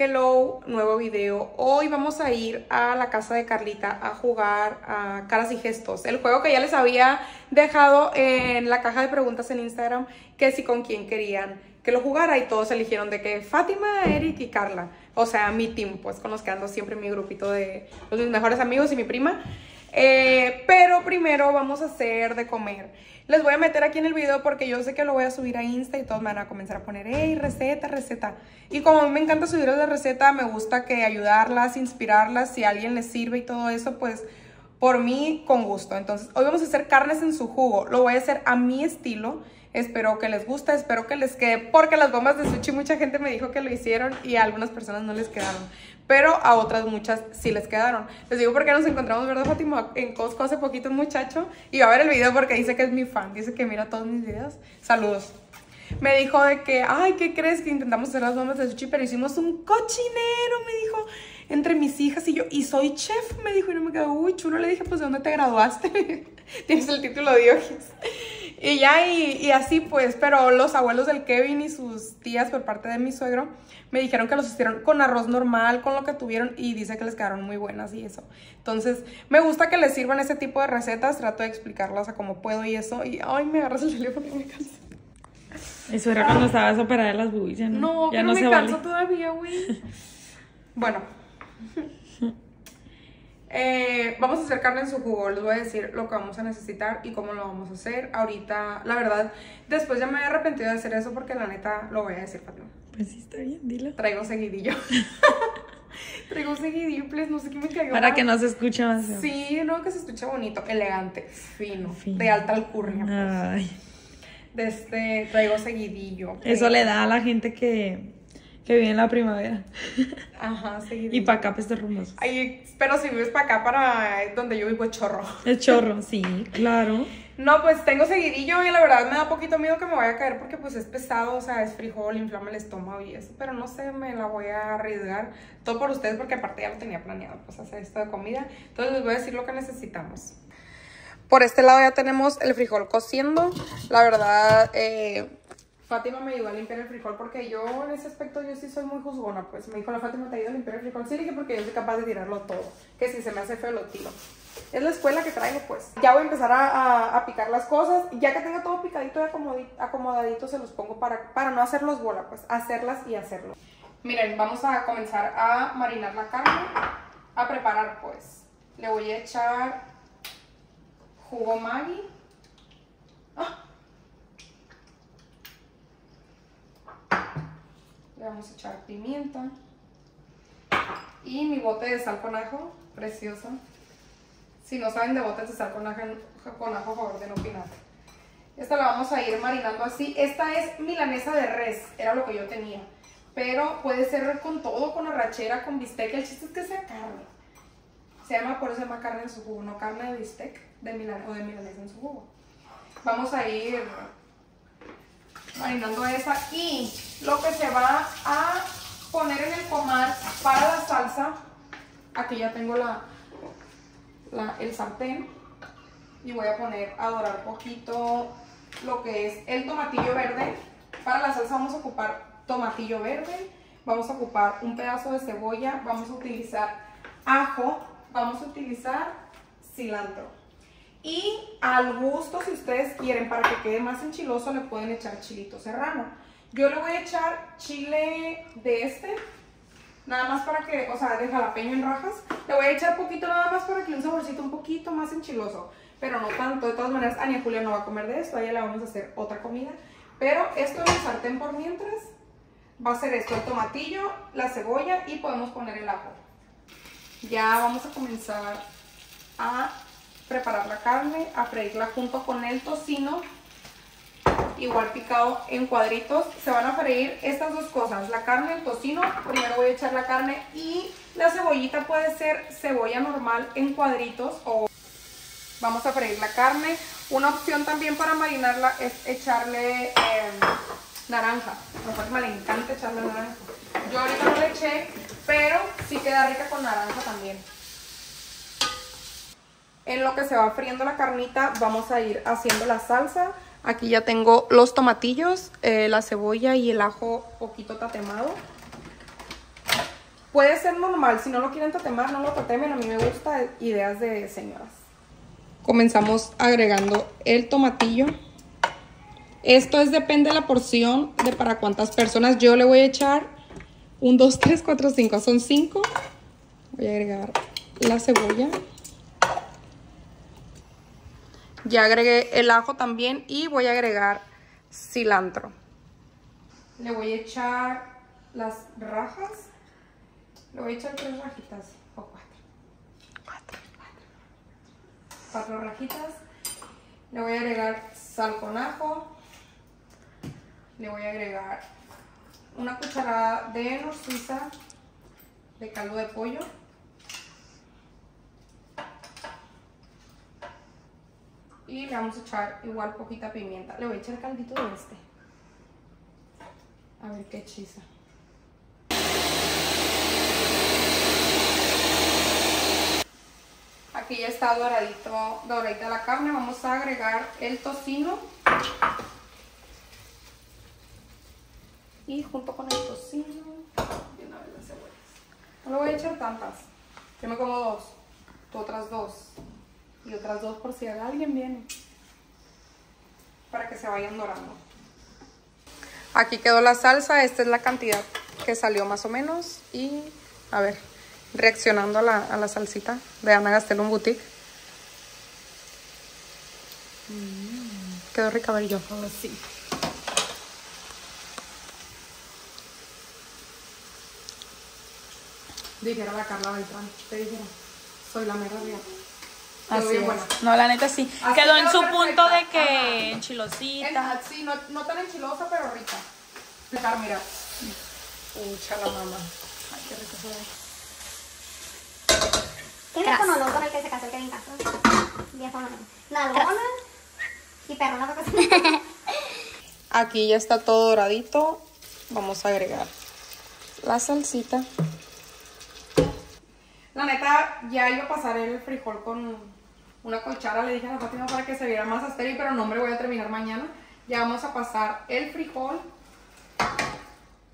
Hello, nuevo video. Hoy vamos a ir a la casa de Carlita a jugar a caras y gestos. El juego que ya les había dejado en la caja de preguntas en Instagram, que si con quién querían que lo jugara y todos eligieron de que Fátima, Eric y Carla. O sea, mi team, pues con los que ando siempre mi grupito de los mis mejores amigos y mi prima. Eh, pero primero vamos a hacer de comer. Les voy a meter aquí en el video porque yo sé que lo voy a subir a Insta y todos me van a comenzar a poner, hey, receta, receta. Y como a mí me encanta subir la receta, me gusta que ayudarlas, inspirarlas, si alguien les sirve y todo eso, pues por mí con gusto. Entonces, hoy vamos a hacer carnes en su jugo. Lo voy a hacer a mi estilo. Espero que les guste, espero que les quede, porque las bombas de sushi mucha gente me dijo que lo hicieron y a algunas personas no les quedaron, pero a otras muchas sí les quedaron. Les digo porque nos encontramos, ¿verdad, Fátima? En Costco hace poquito un muchacho y va a ver el video porque dice que es mi fan, dice que mira todos mis videos. Saludos. Me dijo de que, ay, ¿qué crees? Que intentamos hacer las bombas de sushi, pero hicimos un cochinero, me dijo, entre mis hijas y yo. Y soy chef, me dijo, y no me quedó, uy, chulo. Le dije, pues, ¿de dónde te graduaste? Tienes el título de Diogis. Y ya, y, así pues, pero los abuelos del Kevin y sus tías por parte de mi suegro me dijeron que los hicieron con arroz normal, con lo que tuvieron y dice que les quedaron muy buenas y eso. Entonces, me gusta que les sirvan ese tipo de recetas, trato de explicarlas a cómo puedo y eso. Y, ay, me agarras el teléfono y me canso. Eso era cuando estabas operada de las boobies, ¿no? No, ya no me canso todavía, güey. bueno. Eh, vamos a hacer carne en su jugo, les voy a decir lo que vamos a necesitar y cómo lo vamos a hacer. Ahorita, la verdad, después ya me he arrepentido de hacer eso porque la neta lo voy a decir, Fátima. Pues sí, está bien, dilo. Traigo seguidillo. Traigo seguidillo, no sé qué me cayó. Para que no se escuche más. Sí, no, que se escuche bonito, elegante, fino, de alta alcurnia. Pues. Ay. De este, traigo seguidillo. Eso le da a la gente que que viene la primavera. Ajá, sí. Y para acá, pues, rumos. Ay, pero si vives para acá, para donde yo vivo, es chorro. Es chorro, sí, claro. No, pues tengo seguidillo y la verdad me da poquito miedo que me vaya a caer porque pues es pesado, o sea, es frijol, inflama el estómago y eso. Pero no sé, me la voy a arriesgar. Todo por ustedes porque aparte ya lo tenía planeado, pues hacer esto de comida. Entonces les voy a decir lo que necesitamos. Por este lado ya tenemos el frijol cociendo. La verdad, eh, Fátima me ayudó a limpiar el frijol porque yo en ese aspecto yo sí soy muy juzgona, pues me dijo la Fátima te ayuda a limpiar el frijol, sí dije porque yo soy capaz de tirarlo todo, que si se me hace feo lo tiro. Es la escuela que traigo pues. Ya voy a empezar a, picar las cosas, ya que tenga todo picadito y acomodadito se los pongo para, para no hacerlos bola, pues hacerlas y hacerlo. Miren, vamos a comenzar a marinar la carne, a preparar pues. Le voy a echar jugo Maggi. ¡Ah! Le vamos a echar pimienta. Y mi bote de sal con ajo, precioso. Si no saben de botes de sal con ajo, con ajo, favor de no opinar. Esta la vamos a ir marinando así. Esta es milanesa de res, era lo que yo tenía. Pero puede ser con todo, con arrachera, con bistec. El chiste es que sea carne. Se llama, por eso se llama carne en su jugo, no carne de bistec de milan o de milanesa en su jugo. Vamos a ir marinando esa y lo que se va a poner en el comal para la salsa, aquí ya tengo la, el sartén y voy a poner a dorar poquito lo que es el tomatillo verde. Para la salsa vamos a ocupar tomatillo verde, vamos a ocupar un pedazo de cebolla, vamos a utilizar ajo, vamos a utilizar cilantro. Y al gusto, si ustedes quieren, para que quede más enchiloso, le pueden echar chilito serrano. Yo le voy a echar chile de este, nada más para que, o sea, de jalapeño en rajas. Le voy a echar poquito nada más para que le un saborcito un poquito más enchiloso, pero no tanto. De todas maneras, Ania Julia no va a comer de esto, a ella le vamos a hacer otra comida. Pero esto en el sartén por mientras va a ser esto, el tomatillo, la cebolla y podemos poner el ajo. Ya vamos a comenzar a preparar la carne, a freírla junto con el tocino, igual picado en cuadritos. Se van a freír estas dos cosas, la carne, el tocino, primero voy a echar la carne y la cebollita puede ser cebolla normal en cuadritos o vamos a freír la carne. Una opción también para marinarla es echarle em, naranja. Me le encanta echarle naranja. Yo ahorita no le eché, pero sí queda rica con naranja también. En lo que se va friendo la carnita vamos a ir haciendo la salsa. Aquí ya tengo los tomatillos, eh, la cebolla y el ajo poquito tatemado. puede ser normal. Si no lo quieren tatemar, no lo tatemen. A mí me gusta ideas de señoras. Comenzamos agregando el tomatillo. Esto es depende de la porción de para cuántas personas. Yo le voy a echar un, dos, tres, cuatro, cinco. Son cinco. Voy a agregar la cebolla. Ya agregué el ajo también y voy a agregar cilantro. Le voy a echar las rajas. Le voy a echar tres rajitas o cuatro. Cuatro. Cuatro rajitas. Le voy a agregar sal con ajo. Le voy a agregar una cucharada de suiza de caldo de pollo. Y le vamos a echar igual poquita pimienta. Le voy a echar caldito de este. A ver qué hechiza. Aquí ya está doradito, doradita la carne. Vamos a agregar el tocino. Y junto con el tocino. No le voy a echar tantas. Yo me como dos. Tú otras dos. Y otras dos por si alguien viene. Para que se vayan dorando. Aquí quedó la salsa. Esta es la cantidad que salió más o menos. Y a ver, reaccionando a la, a la salsita de Ana Gastelum Boutique. Mm, quedó rica, a ver yo. sí. Dijera la Carla Beltrán. Te dijera. Soy la mera real. Así bien es. buena. No, la neta sí. Así Quedó en su perfecta. punto de que Ajá. enchilosita. En- sí, no, no tan enchilosa, pero rica. Rica, mira. Ucha la mamá. Ay, qué rico se ve. Tiene con olor con el que se casó el Kevin Castro. Viejo no. Nalgona y perrona. Aquí ya está todo doradito. Vamos a agregar la salsita. La neta, ya iba a pasar el frijol con una cuchara. Le dije a la Fátima para que se viera más estéril, pero no, hombre, voy a terminar mañana. Ya vamos a pasar el frijol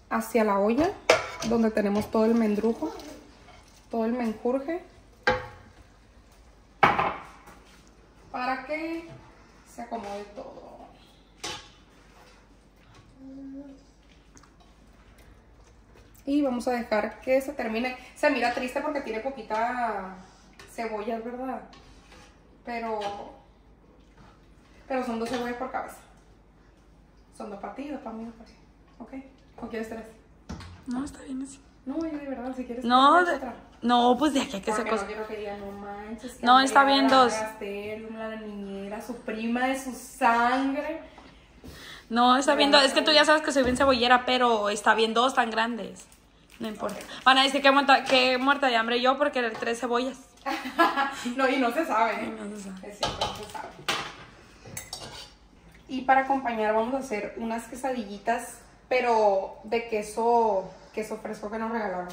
hacia la olla, donde tenemos todo el mendrujo, todo el menjurje. Para que se acomode todo. Y vamos a dejar que se termine. Se mira triste porque tiene poquita cebolla, verdad. Pero. Pero son dos cebollas por cabeza. Son dos partidos para mí. ¿Ok? ¿O quieres tres? No, está bien así. No, yo de verdad, si quieres. No, de- no, pues de aquí a que se Porque cosa. no quiero que digan, no manches. que No, Andrea está bien dos. La niñera, su prima de su sangre. No, está viendo, es que tú ya sabes que soy bien cebollera, pero está bien dos tan grandes. No importa. Van a decir que muerta, que muerta de hambre yo por querer tres cebollas. no, y no se sabe. No se sabe. Es cierto, no se sabe. Y para acompañar vamos a hacer unas quesadillitas, pero de queso, queso fresco que nos regalaron.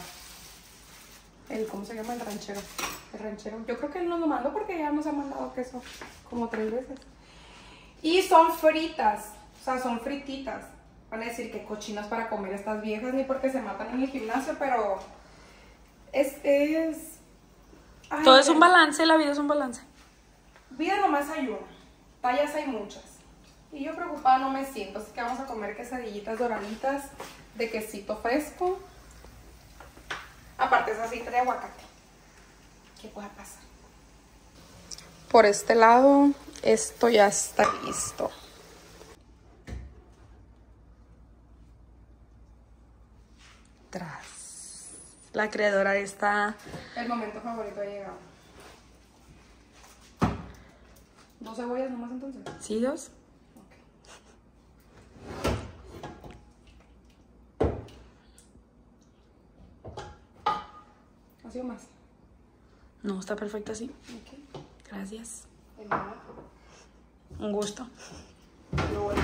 El, ¿cómo se llama? El ranchero. El ranchero. Yo creo que él nos lo mandó porque ya nos ha mandado queso como tres veces. Y son fritas, o sea, son frititas. Van a decir que cochinas para comer estas viejas, ni porque se matan en el gimnasio, pero es... es... Ay, Todo es un balance, la vida es un balance. Vida nomás hay una, tallas hay muchas. Y yo preocupada no me siento, así que vamos a comer quesadillitas doraditas de quesito fresco. Aparte es aceite de aguacate. ¿Qué pueda pasar? Por este lado, esto ya está listo. Tras. La creadora de esta. El momento favorito ha llegado. ¿Dos cebollas nomás entonces? ¿Sí, dos? Ok. ¿Ha sido más? No, está perfecto así. Ok. Gracias. De nada. Un gusto. Lo bueno.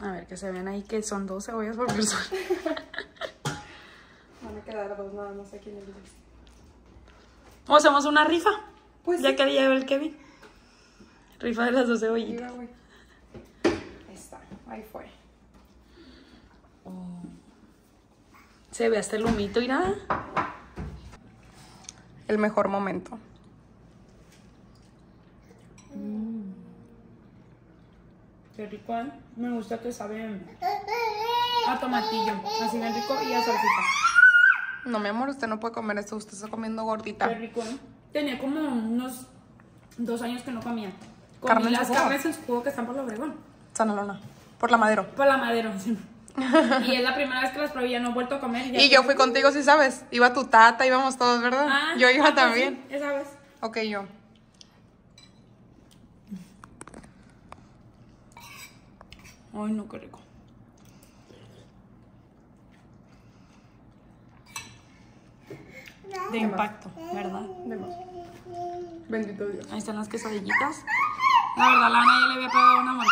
A ver, que se vean ahí que son dos cebollas por persona. Van a quedar dos nada más aquí en el video. O hacemos una rifa. Pues ya que lleva el Kevin. Rifa de las dos cebollitas. Mira, güey. Ahí está, ahí fue. Se ve hasta el humito, irá. El mejor momento. Qué rico, ¿eh? Me gusta que sabe a tomatillo. Así bien rico y a salsita. No, mi amor, usted no puede comer esto. Usted está comiendo gordita. Qué rico, ¿eh? Tenía como unos dos años que no comía. Comí las carnes en su jugo que están por la Obregón. Sanalona. Por la madero. Por la madero, sí. y es la primera vez que las probé ya no he vuelto a comer. ya Y yo fui contigo, si sabes. Iba tu tata, íbamos todos, ¿verdad? Ah, yo iba ah, también. sí, esa vez. Ok, yo. Ay, no, qué rico. De impacto, ¿verdad? Bendito Dios. Ahí están las quesadillitas. La verdad, la Ana ya le había pegado una mordida.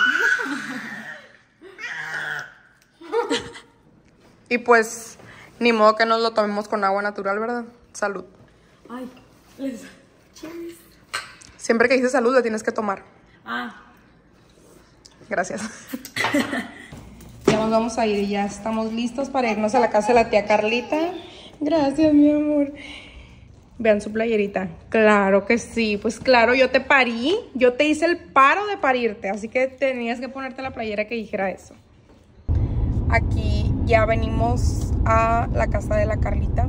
Y pues, ni modo que nos lo tomemos con agua natural, ¿verdad? Salud. Ay, les... Cheers. Siempre que dices salud, le tienes que tomar. Ah, Gracias. ya nos vamos a ir, ya estamos listos para irnos a la casa de la tía Carlita. Gracias, mi amor. Vean su playerita. Claro que sí, pues claro, yo te parí, yo te hice el paro de parirte, así que tenías que ponerte la playera que dijera eso. Aquí ya venimos a la casa de la Carlita.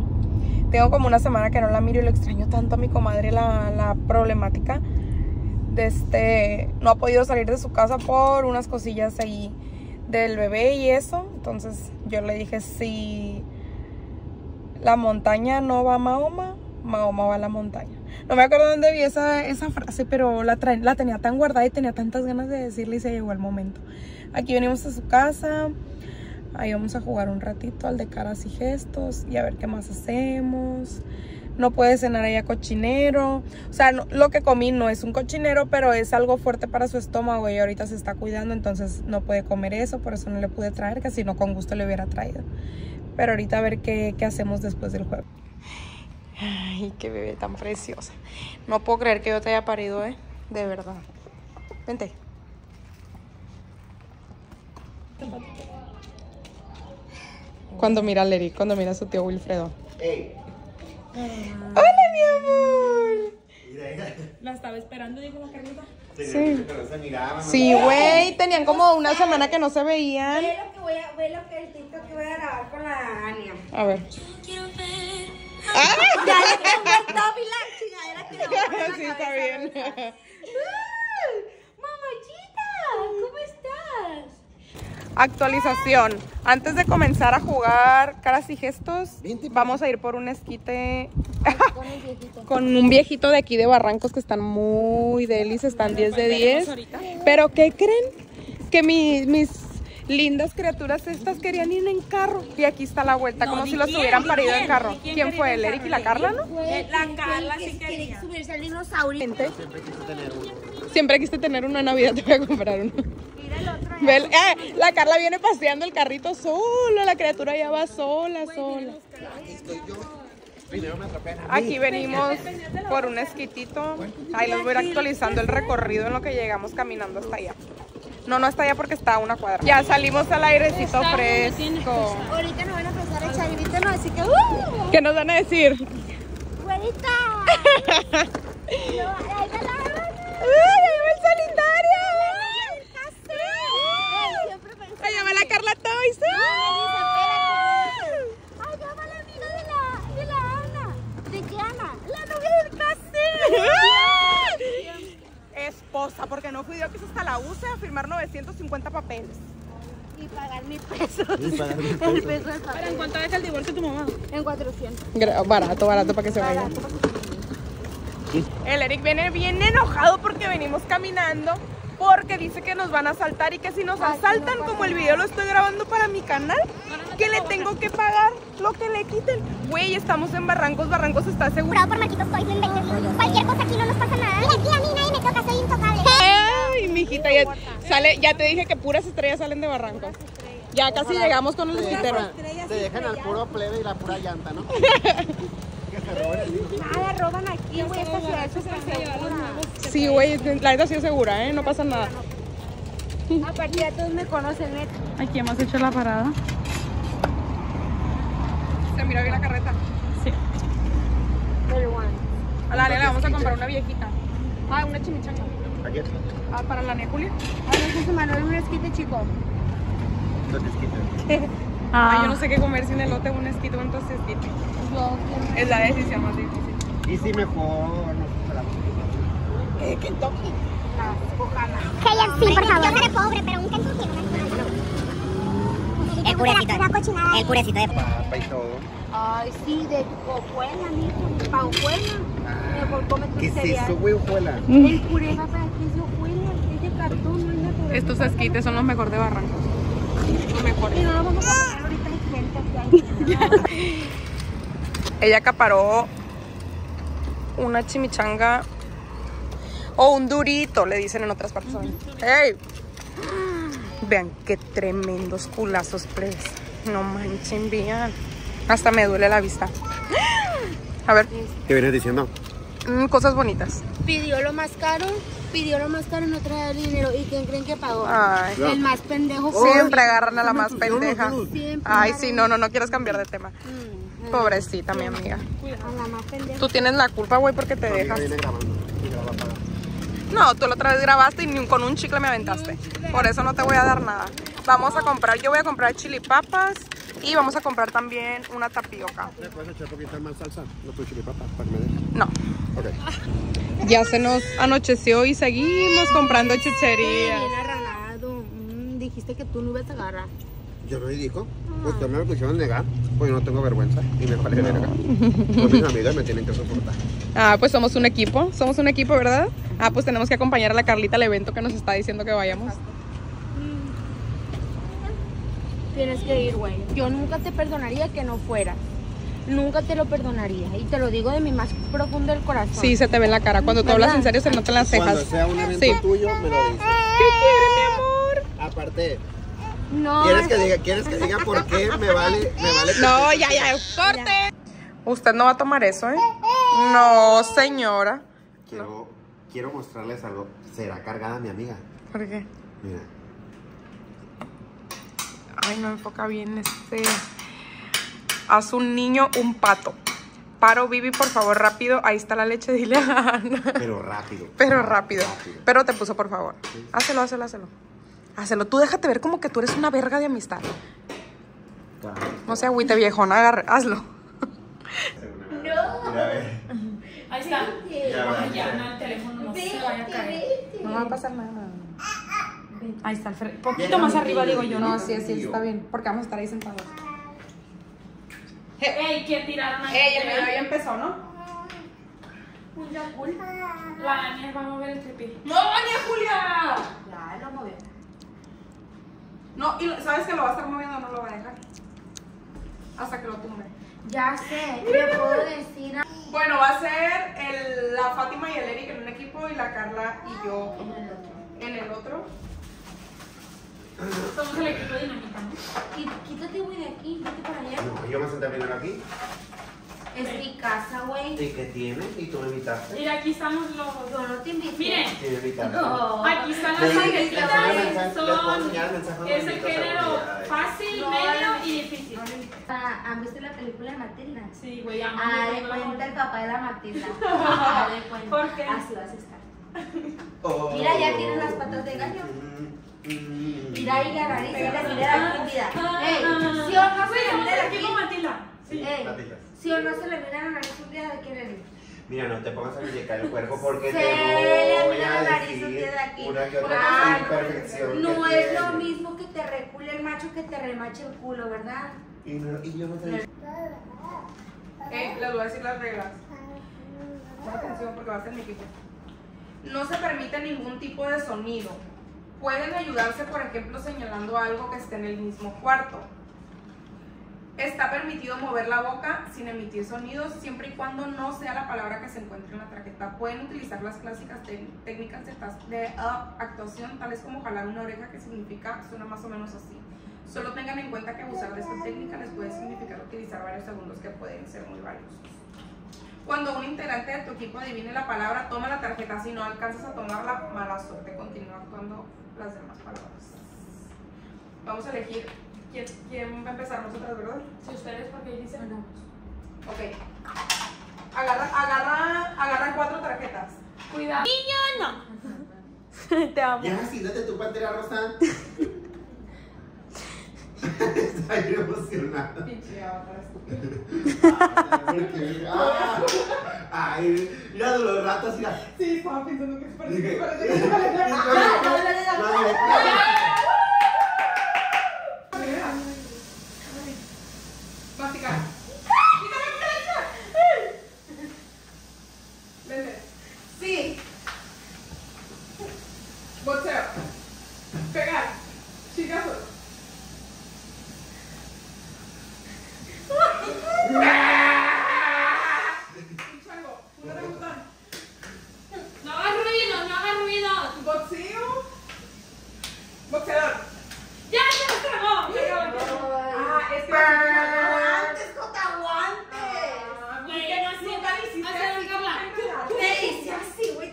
Tengo como una semana que no la miro y lo extraño tanto a mi comadre la, la problemática este no ha podido salir de su casa por unas cosillas ahí del bebé y eso. Entonces yo le dije, si la montaña no va a Mahoma, Mahoma va a la montaña. No me acuerdo dónde vi esa, esa frase, pero la, la tenía tan guardada y tenía tantas ganas de decirle y se llegó el momento. Aquí venimos a su casa. Ahí vamos a jugar un ratito al de caras y gestos y a ver qué más hacemos. No puede cenar ella cochinero. O sea, no- lo que comí no es un cochinero, pero es algo fuerte para su estómago y ahorita se está cuidando, entonces no puede comer eso, por eso no le pude traer, que si no con gusto le hubiera traído. Pero ahorita a ver qué, qué hacemos después del juego. Ay, qué bebé tan preciosa. No puedo creer que yo te haya parido, ¿eh? De verdad. Vente. Cuando mira a Lery, cuando mira a su tío Wilfredo. Ey, ¡Hola, mi amor! la estaba esperando, dijo la Carlita. Sí. Sí, güey, tenían como una semana que no se veían. Ve lo que voy a, ve lo que el TikTok que voy a grabar con la Ania. A ver. Ya le pongo el top y la chingadera que le voy a Sí, está bien. ¡Ah! Mamachita, ¿cómo estás? Actualización. Antes de comenzar a jugar caras y gestos, vamos a ir por un esquite con un viejito de aquí de Barrancos que están muy delis, están 10 de 10. Pero ¿qué creen? Que mi- mis lindas criaturas estas querían ir en carro y aquí está la vuelta, No, como ¿di si los quién? hubieran ¿Di parido quién? en carro. ¿Di quién ¿Quién quería fue? ¿El Eric y la Carla, no? La Carla sí Quiere quería. subirse al dinosaurio. Siempre quise tener uno. Siempre quiste tener una Navidad, te voy a comprar uno. Mira el otro. Ve el- ah, la Carla viene paseando el carrito solo, la criatura ya va sola, sola. Aquí venimos por un esquitito. Ahí les voy a ir actualizando el recorrido en lo que llegamos caminando hasta allá. No, no hasta allá porque está a una cuadra. Ya salimos al airecito fresco. Ahorita nos van a empezar a echar grito, no, así que ¡uh! ¿Qué nos van a decir? ¡Güerita! No, ahí está la ¡Ay, ahí va el solitario! Siempre pensé. ¡Allá va la Carla Toys! ¡Ay, ya va la amiga de la, de la Ana! ¿De qué Ana? ¡La novia del Casi! Esposa, porque no fui yo que hice hasta la UCE a firmar 950 papeles. Y pagar mil pesos. Para mí, El peso de papel. ¿En cuánto deja el divorcio tu mamá? En 400. Gra- Barato, barato para que se vaya. El Eric viene bien enojado porque venimos caminando. Porque dice que nos van a asaltar y que si nos asaltan, como el video lo estoy grabando para mi canal, que le tengo que pagar lo que le quiten. Güey, estamos en Barrancos, Barrancos está seguro. Por Marquitos no inventes. Cualquier cosa aquí no nos pasa nada. Mira, aquí a mí nadie me toca, soy intocable. Ay, mijita, ya, sale, ya te dije que puras estrellas salen de Barrancos. Ya casi llegamos con el esquitero. Te dejan al puro plebe y la pura llanta, ¿no? que se el vino. Nada, roban aquí, güey. Esta ciudad es súper segura. Sí, güey, la neta sí es segura, ¿eh? No pasa nada. Aparte ya todos me conocen, neta. Aquí hemos hecho la parada. mira bien la carreta. Sí. A la Ania le vamos a comprar una viejita. Ah, una chimichanga. Ah, para la Julia. A ver, José Manuel, un esquite chico. Lo que esquite. Ay, Ah, yo no sé qué comer sin elote, un esquite o un tostesquite. Yo quiero. Es la decisión más difícil. Y si mejor no para Eh, Kentucky. Sí, por favor. Yo seré pobre, pero un Kentucky no me El purecito. El purecito de Papa y todo. Ay, sí, de cojuela, mijo. Paujuela. Mejor come tu ¿Qué es eso, güey, hojuela? El puré va para que es de hojuela. Es de cartón, no es natural. Estos esquites son los mejores de Barrancos. Los Y mejores. no lo vamos a comer ahorita hay gente que hay. Ella acaparó una chimichanga o un durito, le dicen en otras partes. ¡Ey! Vean qué tremendos culazos, please. No manchen bien. Hasta me duele la vista. A ver, ¿Qué vienes diciendo? mm, cosas bonitas. Pidió lo más caro, pidió lo más caro y no trae el dinero. ¿Y quién creen que pagó? Ay. El más pendejo fue. Siempre agarran a la más pendeja. Siempre Ay, agarran sí, no, no, no quieres cambiar de tema. Mm, Pobrecita, mi amiga. A la más pendeja. Tú tienes la culpa, güey, porque te dejas. viene grabando y graba para. No, tú la otra vez grabaste y ni con un chicle me aventaste. Por eso no te voy a dar nada. Vamos a comprar, yo voy a comprar chili papas y vamos a comprar también una tapioca. ¿Le puedes echar poquita más salsa? No tu chili papa, para que me deje. No. Ok. Ya se nos anocheció y seguimos comprando chucherías. Bien arranado. Mm, dijiste que tú no ibas a agarrar. Yo no le dijo. Ustedes me lo pusieron negar, pues yo no tengo vergüenza y me vale verga. Pues mis amigas me tienen que soportar. Ah, pues somos un equipo, somos un equipo, ¿verdad? Ah, pues tenemos que acompañar a la Carlita al evento que nos está diciendo que vayamos. Tienes que ir, güey. Yo nunca te perdonaría que no fueras. Nunca te lo perdonaría. Y te lo digo de mi más profundo del corazón. Sí, se te ve en la cara. Cuando tú hablas en serio se notan las cejas. Cuando sea un evento Sí. tuyo, me lo dices. ¿Qué quiere, mi amor? Aparte, No. ¿quieres que diga, ¿quieres que diga por qué me vale, me vale? No, ya, ya, corte. Usted no va a tomar eso, ¿eh? No, señora. Quiero, quiero mostrarles algo. ¿Será cargada mi amiga? ¿Por qué? Mira. Ay, no enfoca bien este. Haz un niño un pato. Paro, Vivi, por favor, rápido. Ahí está la leche, dile a Ana. Pero rápido. Pero rápido. Rápido. Pero te puso, por favor. Hácelo, hácelo, hácelo. Hácelo. Tú déjate ver como que tú eres una verga de amistad. No se agüite, viejón. Agarre, hazlo. Mira, a ver. ahí está. Ya va. Ya, no, el teléfono no se vaya a caer. No va a pasar nada. Ahí está, el fre- poquito más arriba digo yo, ¿no? No, sí, sí, está bien. Porque vamos a estar ahí sentados. Ey, ¿quién tiraron ahí? Ey, el video ya empezó, ¿no? La Ania va a mover el tripi. ¡No, Ania Julia! Ya lo movió. No, y sabes que lo va a estar moviendo o no lo va a dejar. Hasta que lo tumbe. Ya sé. Le puedo decir a... Bueno, va a ser el- la Fátima y el Eric en un equipo y la Carla y yo en el otro. Somos el equipo de dinamita, ¿no? Quítate, güey, de aquí. Vete para allá. No, yo me senté primero aquí. Es mi casa, güey. ¿Y qué tiene? ¿Y tú me invitaste? Mira, aquí estamos los. Yo no te invité. Miren, Sí, me invitaste. No. aquí están las tarjetitas. Son. enseñar el mensaje Es el género fácil, No, medio no. y difícil. Ah, ¿Han visto la película de Matilda? Sí, güey. Ah, de cuenta el papá de la Matilda. Ah, de cuenta. ¿Por qué? Así vas a estar. Oh. Mira, ya tienes las patas de gallo. Mira y se le mira la vida. Ey, ¿sí o no se la aquí? Matilda. Sí. Ey, Matilda. ¿Sí o no se le mira la nariz un día de quién eres? Mira, no te pongas a criticar el cuerpo porque Se te voy a la nariz un decir día de aquí. una que otra Ah, imperfección No que es lo mismo que te recule el macho que te remache el culo, ¿verdad? Y, no- y yo no te Eh, les voy a decir las reglas. Pon atención porque va a ser mi equipo. No se permite ningún tipo de sonido. Pueden ayudarse, por ejemplo, señalando algo que esté en el mismo cuarto. Está permitido mover la boca sin emitir sonidos siempre y cuando no sea la palabra que se encuentre en la tarjeta. Pueden utilizar las clásicas técnicas de, de, ah, actuación, tales como jalar una oreja, que significa, suena más o menos así. Solo tengan en cuenta que abusar de esta técnica les puede significar utilizar varios segundos que pueden ser muy valiosos. Cuando un integrante de tu equipo adivine la palabra, toma la tarjeta. Si no alcanzas a tomarla, mala suerte. Continúa actuando las demás palabras. Vamos a elegir ¿Quién, quién va a empezar? Nosotras, ¿verdad? Si ustedes, porque dicen no. Ok. Agarra, agarra, agarra cuatro tarjetas. Cuidado. Niño, no. Te amo. Ya, siéntate tu pantera rosa. Está bien emocionada. Pinche ah, ay, mira de los ratos, mira. Sí, estaba pensando que es parece Dije, que Masticar. Quítame, quítame, quítame. Vente. Sí. Boxeo. Pegar. Chicazo. Un chango. Un orangután. No hagas ruido, no hagas ruido. Boxeo. Boxeador. Ya, ya se tragó. Se acabó. Ah, es que guantes, Jota, Ah, guantes. güey, no hacía- Nunca le hiciste hacía así, Carla. nunca te Te hice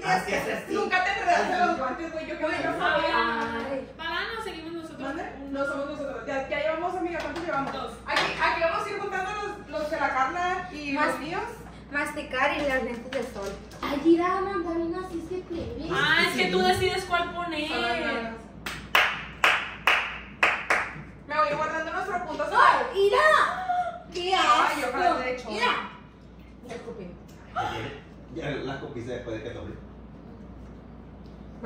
así, Así así. así. Nunca te enredaste los guantes, güey. Yo creo que no sabía. Ay. Balano, seguimos nosotros. ¿Mande? No somos nosotros. Ya, ya llevamos, amiga, ¿cuántos llevamos? Dos. Aquí, aquí vamos a ir contando los, los de la Carla y Más. los míos. Masticar y las lentes de sol. Ay, mira, mandarinas, sí se plebe. Ah, es que tú decides cuál poner. Son las ganas. Me voy guardando nuestros puntos. ¡Ay, mira! ¡Qué Ay, yo para el asco! derecho. Mira. Me escupí. Ya la copice después de que doble.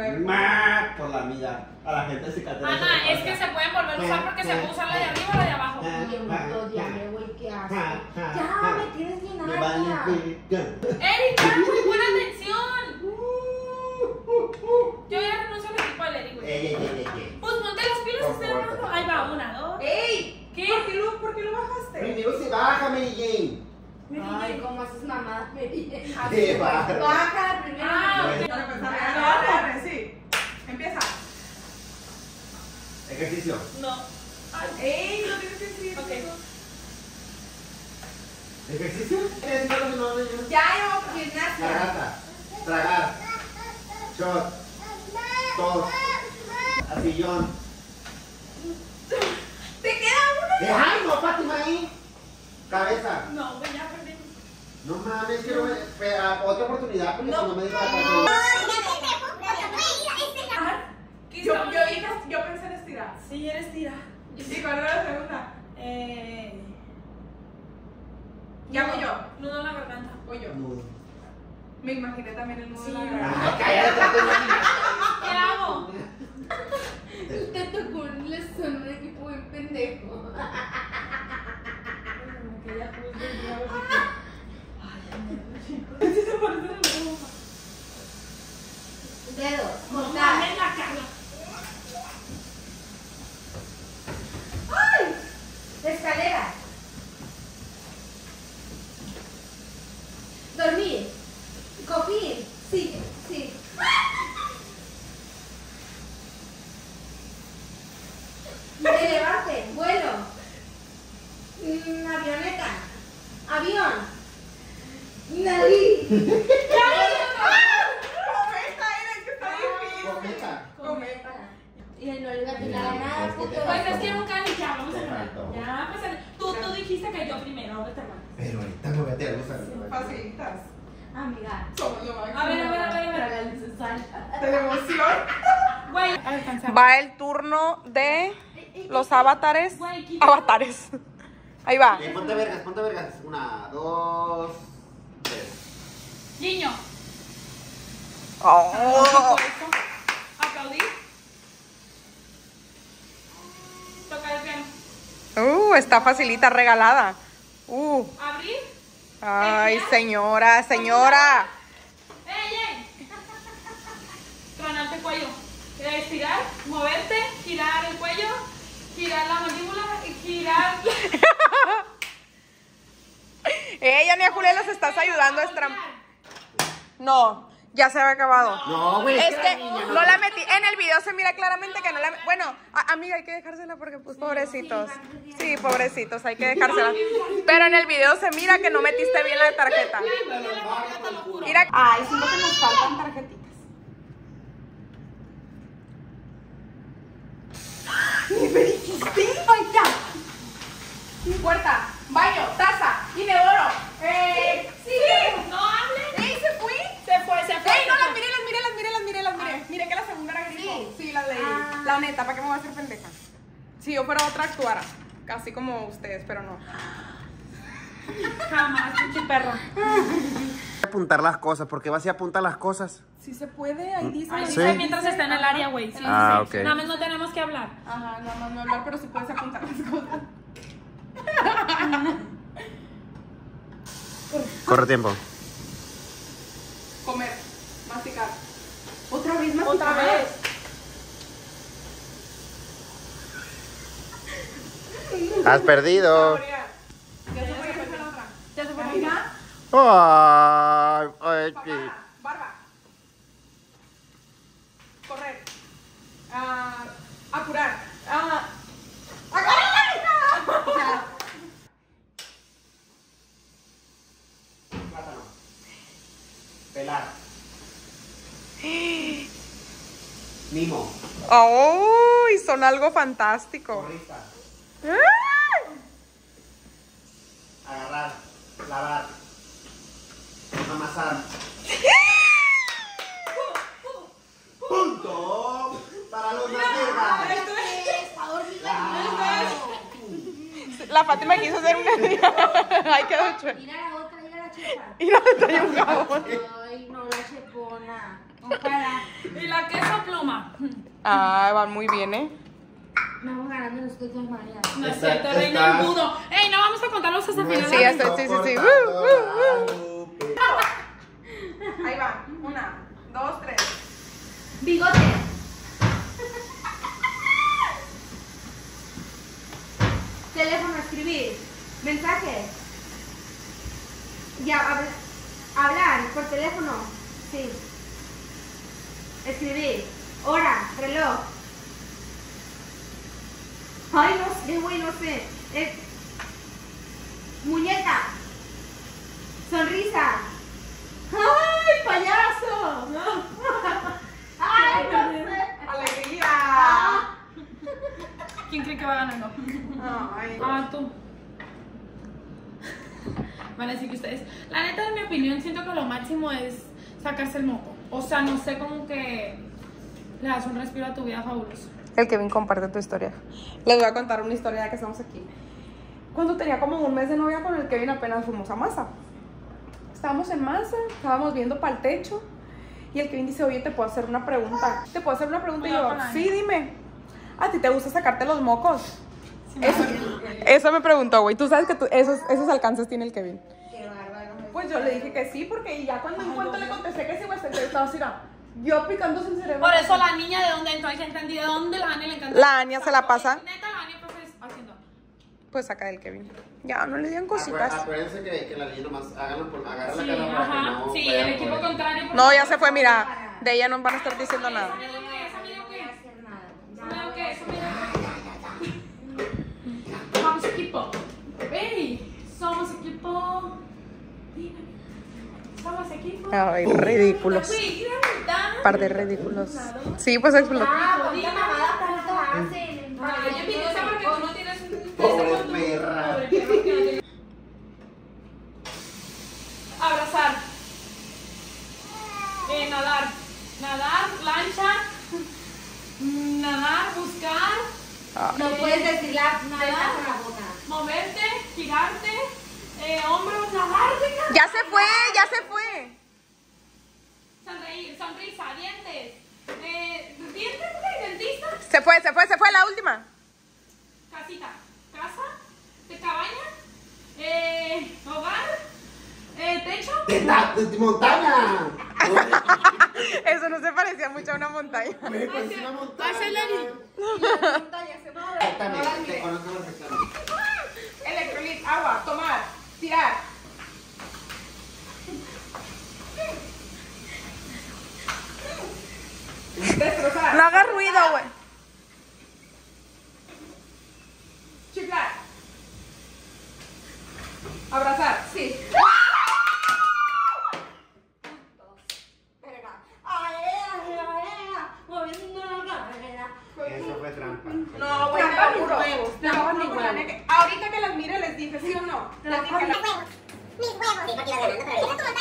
Ma, por la mida. A la gente se catera. Ana, es que se pueden volver a usar porque se puede usar la de arriba o la de abajo. Güey, qué asco. Ya, me tienes bien Me vale harta. Erika, muy buena atención. Yo ya renuncio al equipo de Lady, güey. Ey, ey, ey, ey, ey. Pues ponte las pilas y estoy hablando. Ahí va, una, dos. ¡Ey! ¿Qué? ¿Por qué lo, por qué lo bajaste? Primero se baja, Mary Jane. Ay, como haces mamadas, me dije. Qué bárbaro. Baja primero. Ah, ok. Para empezar, ya, no, no, sí. Empieza. Ejercicio. No. ¡Ey! No tienes que decir. Ok. ¿Ejercicio? No, no, no, no. Ya llevamos gimnasia. Garganta. Tragar. Shot. Tos. Asillón. ¡Te queda uno! ¡Ay, no, Fátima ahí! Cabeza. No, güey, ya. No mames, quiero ver. espera, Otra oportunidad porque No. si no me dijo la. ¿Qué Yo, yo, dije? yo pensé en estirar. Sí, eres tira. ¿Y cuál era la segunda? Eh. Ya voy yo. Nudo en la garganta. Voy yo. No. Me imaginé también el nudo Sí. de la garganta. Cállate. ¿Qué hago? Te tocó un lesón, un equipo bien pendejo. Dedos, cortar. Venga, Carla. ¡Ay! Escalera. Dormir. Cojín. Sí, sí. Elevarte. Vuelo. Mm, avioneta. Avión. Nariz. Cometa, eres que está difícil. Cometa. Cometa. Y no le iba a tirar nada, puto. Pues es que nunca ni ya, vamos a Te ganar. Ya, pues tú, tú dijiste que yo primero, ahora te. Pero ahorita me voy a tirar los Facilitas. Amiga. Somos lo máximo. A ver, a ver, a ver, a ver. De emoción. Güey, Va el turno de los avatares. Avatares. Ahí va. Eh, ponte vergas, ponte vergas. Una, dos. Niño. Oh. Aplaudir. Tocar el piano. Uh, está facilita, regalada. Uh. Abrir. Ay, señora, señora. ¡Ey, ey! Tronarte el cuello. Eh, Estirar, moverte, girar el cuello, girar la mandíbula, y girar. Ella ni a Julia los estás ayudando. Es tram- No, ya se había acabado. No, güey. Es que no la metí. En el video se mira claramente que no la. Bueno, a- amiga, hay que dejársela porque, pues, pobrecitos. Sí, pobrecitos, hay que dejársela. Pero en el video se mira que no metiste bien la tarjeta. Mira. Ay, si no que nos faltan tarjetitas. ¡Ni me dijiste! ¡Ay, ya! puerta, baño, taza, inodoro. Eh, sí, No hable. ¡Ey, se fue! Se fue, se fue. ¡Ey, no, las miré, las miré, las miré, las miré, las miré! Miré que la segunda era grifo. Sí, la leí. La neta, ¿para qué me voy a hacer pendeja? Si yo fuera otra, actuara. Casi como ustedes, pero no. Jamás, pinche perro. Apuntar las cosas, ¿por qué vas a apuntar las cosas? Si se puede, ahí dice. Ahí sí. dice. mientras está en el área, güey. Sí, Ah, sí, sí. ok. Nada más no tenemos que hablar. Ajá, nada más no hablar, pero si puedes apuntar las cosas. Corre tiempo. Comer, masticar. Otra vez masticar. Otra vez. Has perdido. Ya se fue. Ay, ay, sí. Papá, barba. Correr. Ah, apurar. Ah, ¡Agárrala! Plátano. Pelar. Mimo. ¡Uy! son algo fantástico. Agarrar. Lavar. Amasar. Punto. Para los más La Fátima quiso hacer una. Ay, quedó chueca. Mira la otra, mira la chepa. Y no trae un jabón. Ay, no, la chepona. Ojalá. Y la queso pluma. Ah, van muy bien, ¿eh? Vamos ganando los coches mareados. No es cierto, reina embudo. Ey, no vamos a contarlos hasta final. Sí, sí, sí, sí. Uh, uh, uh. Ahí va. Una, dos, tres. Bigote. Teléfono, escribir. Mensaje. Ya, habl- hablar por teléfono. Sí. Escribir. Hora, reloj. Ay, no sé, güey, no sé. Es- Muñeca. Sonrisa. ¡Ay, payaso! ¡Ay, no sé! ¡Alegría! ¿Quién cree que va ganando? Ay. Ah, tú. Van a decir que ustedes. La neta, en mi opinión, siento que lo máximo es sacarse el moco. O sea, no sé, como que le das un respiro a tu vida fabuloso. El Kevin comparte tu historia. Les voy a contar una historia ya que estamos aquí. Cuando tenía como un mes de novia con el Kevin apenas fuimos a Masa. Estábamos en Masa, estábamos viendo para el techo y el Kevin dice, oye, ¿te puedo hacer una pregunta? ¿Te puedo hacer una pregunta? Y yo, sí, dime. ¿A ti te gusta sacarte los mocos? Eso, eso me preguntó, güey. Tú sabes que tú- esos, esos alcances tiene el Kevin. Pues yo le dije que sí, porque ya cuando en cuanto le contesté que sí, güey, estaba así, yo picándose el cerebro. Por eso la niña de dónde entró, ya entendí de dónde la Ani le encanta. La Ania se la pasa. Neta, la Ani profe haciendo. Pues saca del Kevin. Ya, no le digan cositas. Acuérdense que, que la niña nomás háganlo por agarrar la Sí, cara para que ajá. no. Sí, el equipo poder. contrario. por No, ya se fue, mira. De ella no van a estar diciendo nada. ¿Esa miedo qué? ¿Esa miedo nada. ¿Esa miedo qué? ¿Esa miedo qué? Vamos equipo. ¡Ey! Somos equipo. Somos equipo. Ay, ridículos. Par de ridículos. Sí, pues explotó. Ah, cuánta mamada tanto hacen. Ay, yo envidiosa porque tú no tienes un Pobre perra. Abrazar. Eh, nadar. Nadar, lancha. Nadar, buscar. No puedes decir la Nada. nada con la boca. Moverte, girarte. Eh, hombros, nadar. Ya se fue, ya se fue. Sonreír, sonrisa, dientes. Eh, dientes, güey, dentista. Se fue, se fue, se fue la última. Casita, casa, de cabaña, eh, hogar, eh, techo. ¡De, ta- de montaña! Eso no se parecía mucho a una montaña. Me pareció una montaña. se Exactamente, te conozco perfectamente. Electrolit, agua, tomar, tirar. Destrozar. No hagas ruido, güey. Chiflar. Abrazar, sí. Eso fue trampa. No, güey, lo juro. Te lo juro por la neta. Ahorita que las mire, les dije, ¿sí o no? Les dije, Mis huevos. Mis huevos. Sí, porque ibas ganando, pero tu montaña.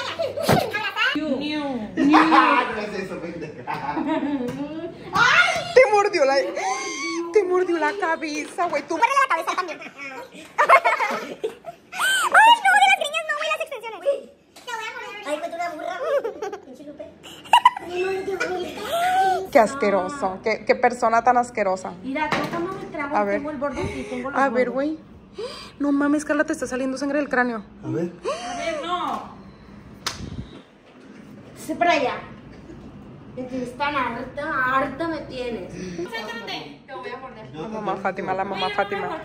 Abrazar. No es eso, pendeja. Te mordió la... Te mordió la cabeza, güey. Tú... Muérdele la cabeza también. Ay, no, de las greñas no, güey, las extensiones. Te voy a morder. Ay, pues una burra, güey. Pinche Lupe. Qué asqueroso. Qué, qué persona tan asquerosa. Mira, tócame trago. A ver. Tengo el borde aquí, tengo los A ver, güey. No mames, Carla, te está saliendo sangre del cráneo. A ver. A ver, no. Se para allá. Tienes tan harta, harta me tienes. Céntrate. Te voy a morder. La mamá Fátima, la mamá Fátima.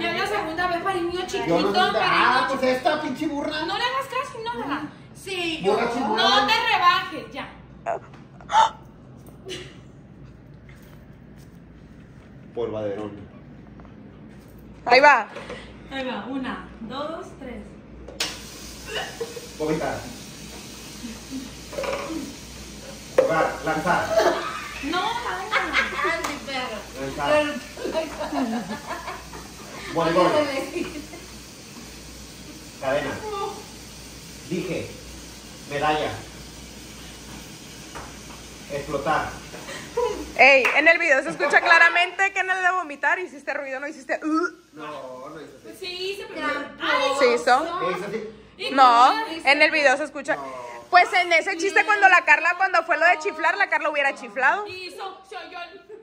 Yo la segunda vez para el niño chiquito. Yo no Ah, pues esta pinche burra. No le hagas caso, no. Sí, yo. No te rebajes, ya. Polvaderón. Ahí va. Ahí va, una, dos, tres. Vomitar. Jugar, lanzar. No, la Lanzar. Voleibol. Cadena. Dije. Medalla. Explotar. Ey, en el video se escucha claramente que en el de vomitar hiciste ruido, no hiciste... "Uh". No, no es así. Sí, se primero. Ay, ¿Sí hizo? Es así. ¿y No, en el video se escucha. Pues en ese chiste cuando la Carla, cuando fue lo de chiflar, la Carla hubiera chiflado. Hizo, se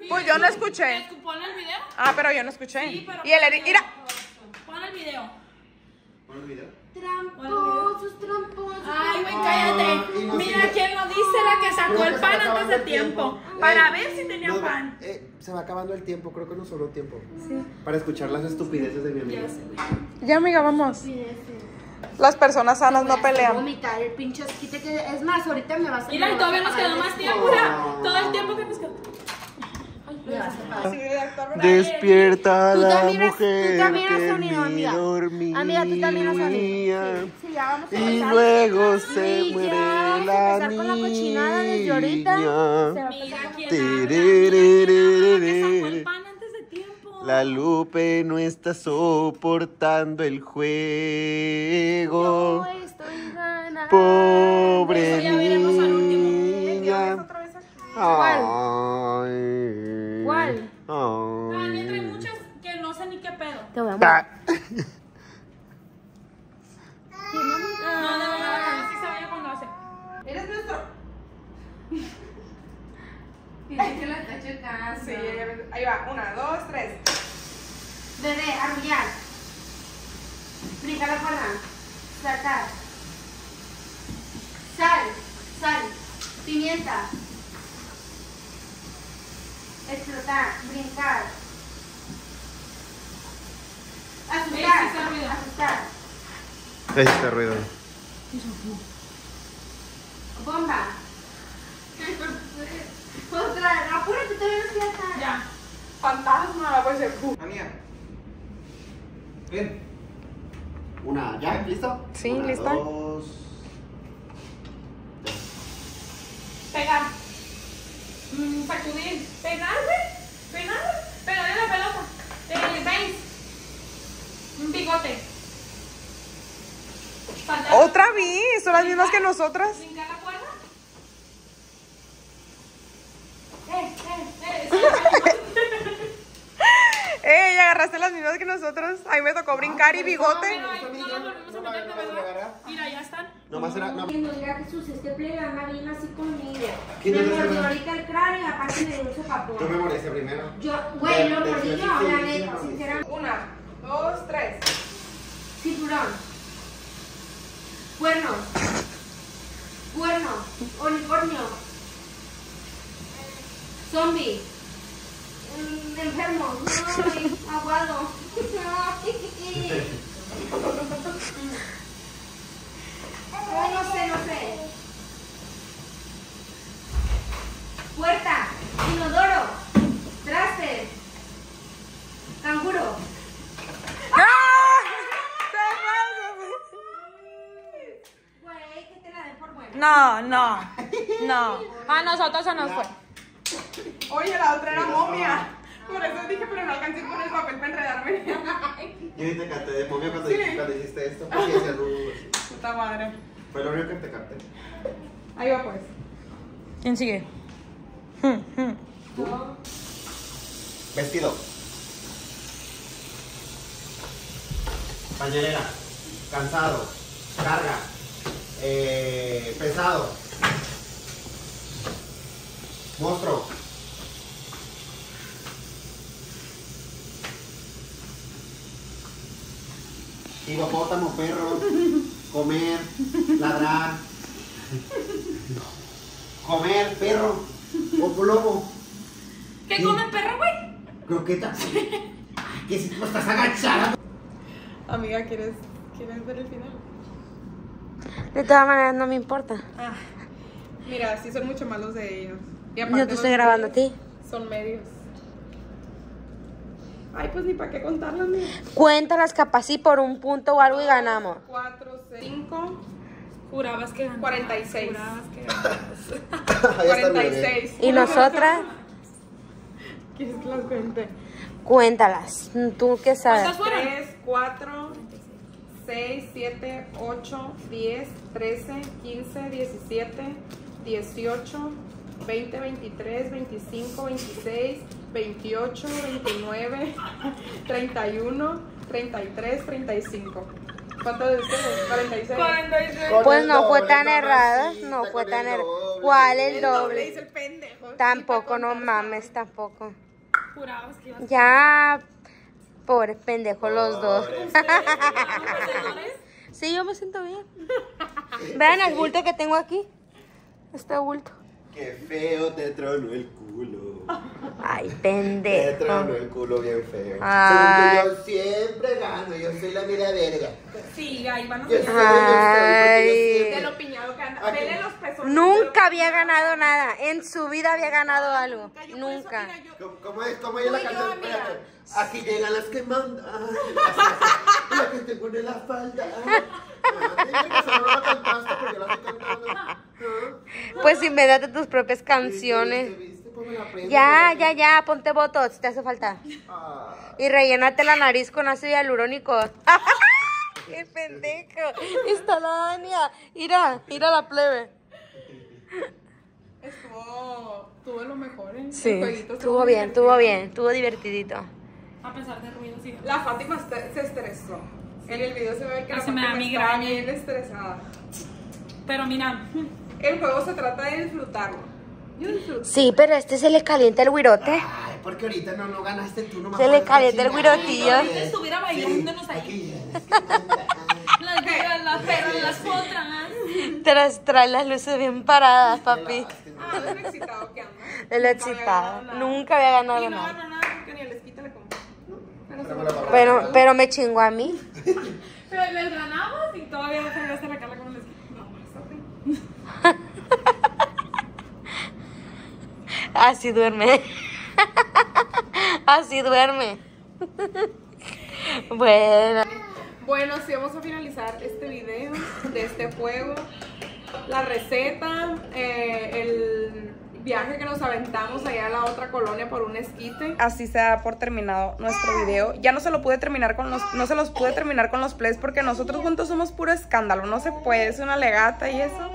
Pues yo no escuché. ¿Escupó en el video? Ah, pero yo no escuché. Sí, pero. Y el Eri- mira, Pon el video. ¿Pon el video? Tramposos, tramposos. Ay, güey, Ay, cállate. no Mira sigue. quién lo dice, la que sacó el pan antes de tiempo. Eh, Para ver si tenía no, pan. eh, se va acabando el tiempo, creo que nos sobró tiempo. Para escuchar las estupideces de mi amigo. ya amiga, vamos. Las personas sanas no pelean. Vomitar el pinche asquite que es más, ahorita me vas a Mira, y todavía nos quedó más tiempo. Todo el tiempo que nos quedó. Despierta la mujer tú también has que dormía. Amiga, tú también has sonido. Sí, sí, ya vamos a Y luego se Y muere ya la empezar con la cochinada desde ahorita. Se niña. va a empezar Mira quién. La Lupe no está soportando el Yo juego. estoy ganando. Pobre Eso ya veremos al último. niña. Ay. Ah, neta, hay muchas que no sé ni qué pedo. Te voy a Ah. No, sí cuando hace. Eres nuestro. Dice que la está checando. Sí, ahí va. Una, dos, tres. Arrullar. La. Saltar. Sal, sal. Pimienta. Explotar, brincar. Ey, Asustar, sí hizo ruido. asustar. Este ruido. Bomba. Otra, apúrate, todavía no empieza. Ya. Fantasma, pues el Amiga. Ven. Una, ¿ya? ¿Listo? Sí, Una, lista. Dos. Pegar. Mm, sacudir. Pegar, güey. Pegar en la pelota. El base. Un bigote. Saltar. Otra vez, son las mismas que nosotras. Brincar la cuerda. Eh, eh. Eh. Ey, agarraste las mismas que nosotros. A mí me tocó brincar y bigote. Mira, ya están. Nomás era. No. Que nos diga Jesús, este anda bien así conmigo. ¿Quién Me mordió ahorita el cráneo y aparte me dio un Tú me sopapón. moriste primero. Yo, güey, lo mordí yo, la neta, sinceramente. Una, dos, tres. Cinturón. Cuernos. Cuerno. Unicornio. Zombie. Enfermo. Ay, aguado. Ay, no sé, no sé. Puerta. Inodoro. Traste. Canguro. ¡Ah! Se se Güey, que te la den por buena. No, no, no. A nosotros se nos fue. Oye, la otra era momia. Por eso dije, pero no alcancé con el papel para enredarme. Yo ni te canté de momia cuando, Sí. cuando hiciste esto. Porque "No". Puta madre. Fue lo único que te capté. Ahí va pues. ¿Quién sigue? Vestido. Pañalera. Cansado. Carga. Eh, pesado. Monstruo. Hipopótamo, perro. Comer. Ladrar. Comer, perro. O lobo. ¿Qué come el perro, güey? Croqueta. ¿Qué si tú estás agachada? Amiga, ¿quieres, ¿quieres ver el final? De todas maneras, no me importa. Ah, mira, sí son mucho malos de ellos. Y Yo te estoy grabando a ti. Son medios. Ay, pues ni para qué contarlas, mira. Cuéntalas capaz sí por un punto o algo y ganamos. 4, 5, Jurabas que ganabas. 46. Jurabas que ganabas. 46. Y nosotras, ¿Quieres que las cuente? cuéntalas. ¿Tú qué sabes? ¿Cuántas fueron? 3, 4, 6, 7, 8, 10, 13, 15, 17, 18, 20, 23, 25, 26, 28, 29, 31, 33, 35. ¿Cuánto ustedes? 46. 46. Pues no fue tan errada, no fue tan errada. ¿Cuál el Dice doble? el pendejo. Tampoco, no mames, tampoco. Que ibas a Ya, pobres pendejos los dos. Sí, yo me siento bien. Vean el bulto que tengo aquí. Este bulto. Qué feo te tronó el culo. Ay, Te pendejo. tronó el culo bien feo. Ay. Yo siempre gano, yo soy la mira verga. Sí, ahí van a De lo piñado que anda. Vele los pesos. Nunca había ganado nada. En su vida había ganado algo. Nunca, yo por eso, Nunca. mira, yo- ¿Cómo, es? ¿Cómo es la canción? Espérate. Aquí llegan las que mandan. La que te pone la falda. Ah, dime que solo la cantaste porque yo la estoy cantando. Ah. Pues invéntate tus propias canciones. Pues. Ya, ya, ya, ponte botox si te hace falta. Ah, Y rellénate la nariz con ácido hialurónico. ¡Qué pendejo! Está la Dania. Mira, mira la plebe. Estuvo. Tuvo lo mejor, ¿eh? Sí, El jueguito estuvo bien, estuvo bien, estuvo divertidito. A pesar de ruidos y... La Fátima se estresó. En el video se ve que la Casi me da Fátima migraña. está bien estresada. Pero mira, El juego se trata de disfrutarlo. Sí, pero a este se le calienta el guirote. Ay, porque ahorita no, no ganaste tú nomás. Se le calienta el chingada. güirotillo. ahorita estuviera bailándonos ahí. Las digas, las perras, las otras. Tras trae las luces bien paradas, papi. Ah, de lo excitado que anda. El Nunca había excitado. Nunca había ganado Y no nada. ganó nada porque ni a la esquita le compró. Pero Pero lo- Pero, pero me chingó a mí. Pero les ganamos y todavía no salía hasta la cara como les No, pásate. Así duerme. Así duerme. Bueno. Bueno, sí, vamos a finalizar este video de este juego. La receta, eh, el viaje que nos aventamos allá a la otra colonia por un esquite. Así se da por terminado nuestro video. Ya no se lo pude terminar con los, no se los pude terminar con los plays porque nosotros juntos somos puro escándalo. No se puede, es una legata y eso.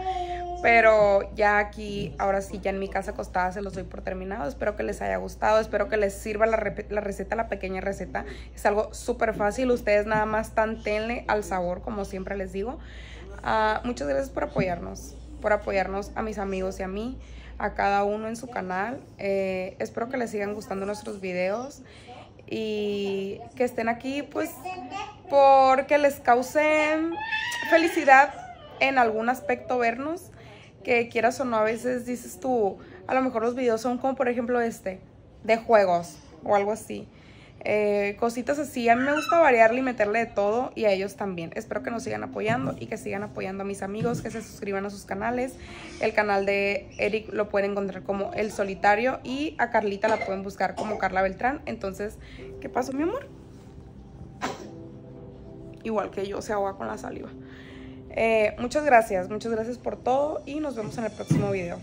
Pero ya aquí, ahora sí, ya en mi casa acostada se los doy por terminado. Espero que les haya gustado, espero que les sirva la, la receta, la pequeña receta. Es algo súper fácil, ustedes nada más tantenle al sabor, como siempre les digo. Ah, muchas gracias por apoyarnos, por apoyarnos a mis amigos y a mí, a cada uno en su canal. Eh, espero que les sigan gustando nuestros videos y que estén aquí, pues, porque les cause felicidad en algún aspecto vernos que quieras o no, a veces dices tú, a lo mejor los videos son como por ejemplo este, de juegos o algo así. Eh, cositas así, a mí me gusta variarle y meterle de todo y a ellos también. Espero que nos sigan apoyando y que sigan apoyando a mis amigos, que se suscriban a sus canales. El canal de Eric lo pueden encontrar como El Solitario y a Carlita la pueden buscar como Carla Beltrán. Entonces, ¿qué pasó, mi amor? Igual que yo, se ahoga con la saliva. Eh, muchas gracias, muchas gracias por todo y nos vemos en el próximo video.